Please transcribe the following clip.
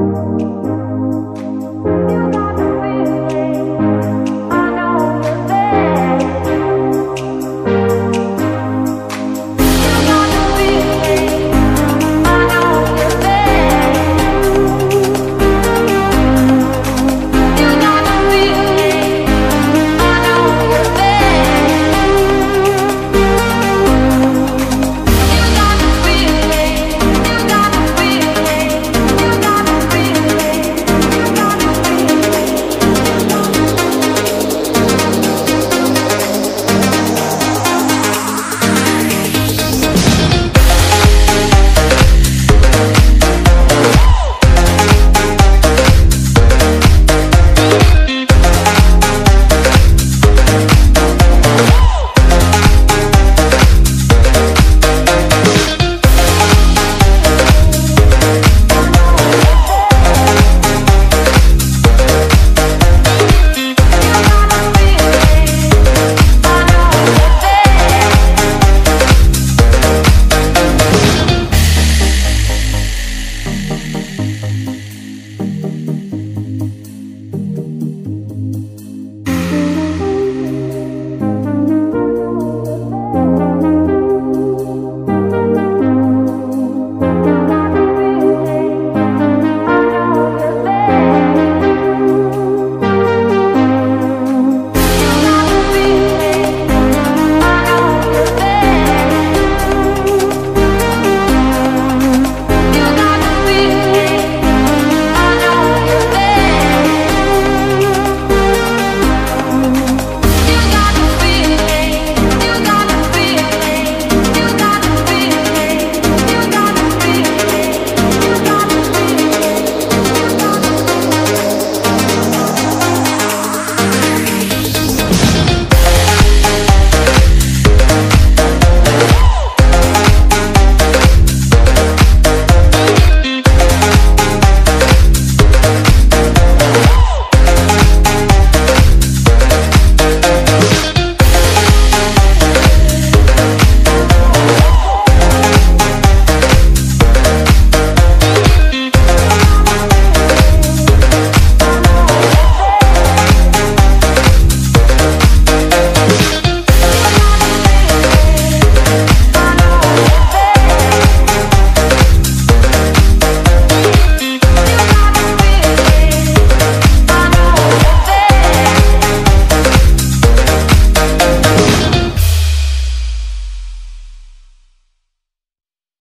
Música